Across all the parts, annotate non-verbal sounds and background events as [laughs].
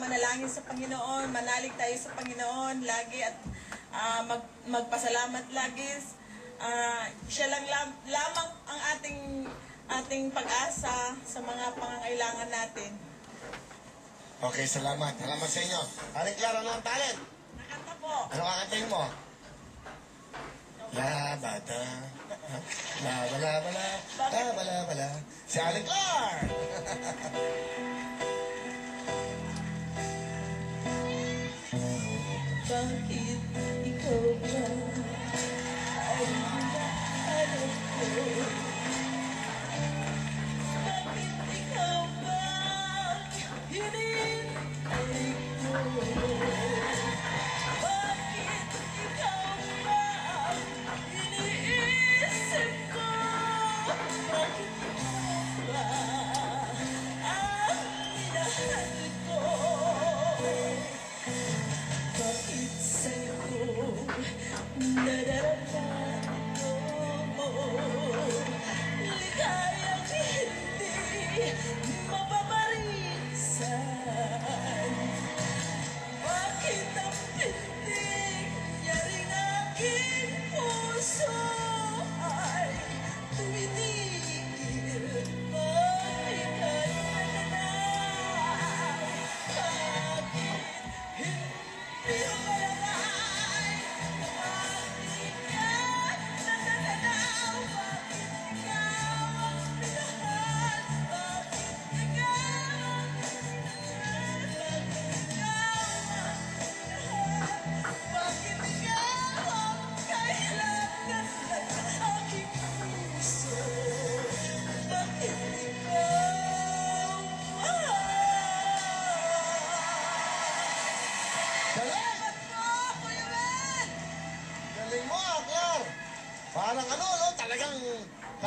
manalangin sa Panginoon, manalig tayo sa Panginoon lagi at ah, mag, magpasalamat lagi. Ah, siya lang lam- lamang ang ating ating pag-asa sa mga pangangailangan natin. Okay, salamat. Salamat sa inyo. Aling Clara, ano ang talent? Nakanta po. Ano kakantayin mo? La bata. La bala bala. La bala bala. Si Aling Clar! [laughs] Bakit ikaw ba ay hinahanap ko? 因我所。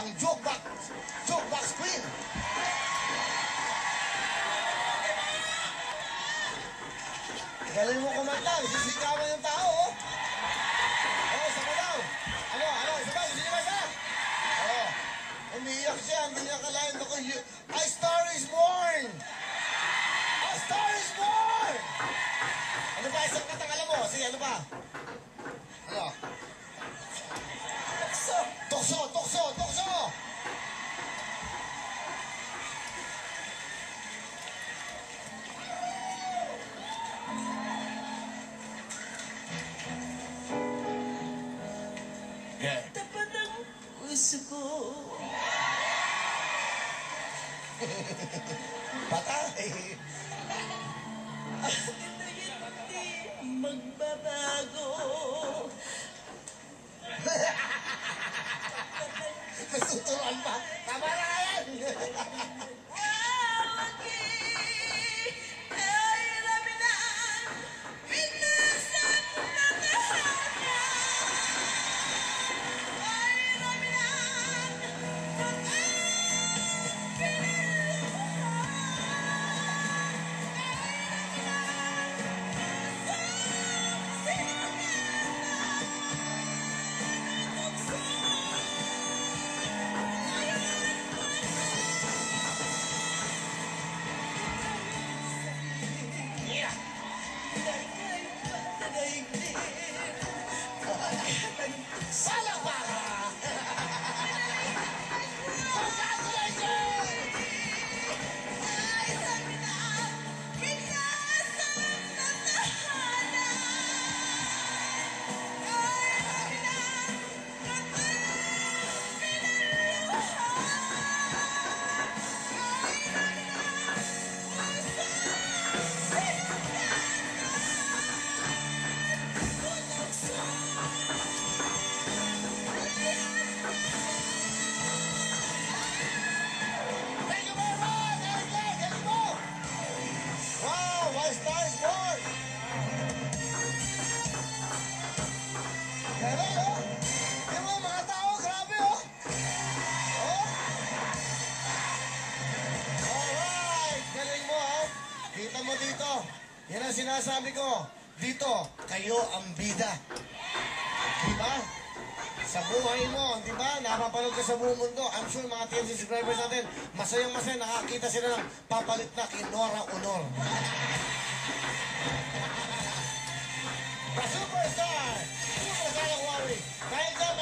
Pang jukebox. Jukebox queen. Galing mo kumanta. Sisikawan yung tao, oh. Oh, sama daw. Ano, ano, isa ba? Niyo ba isa? Oh. Umiiyak siya. Hindi niya kalahin ako. A star is born! A star is born! Ano ba? Isang katang alam mo. Sige, ano ba? [laughs] Patay. Hindi magbabago [laughs] Nasuturuan pa. Tama na yan. [laughs] sinasabi ko, dito, kayo ang bida. Di? Sa buhay mo, di ba? Napapanood ka sa buong mundo. I'm sure mga TNC subscribers natin, masayang masaya nakakita sila ng papalit na kay Nora Honor. [laughs] The superstar! Superstar ng Huawei! Dahil dyan,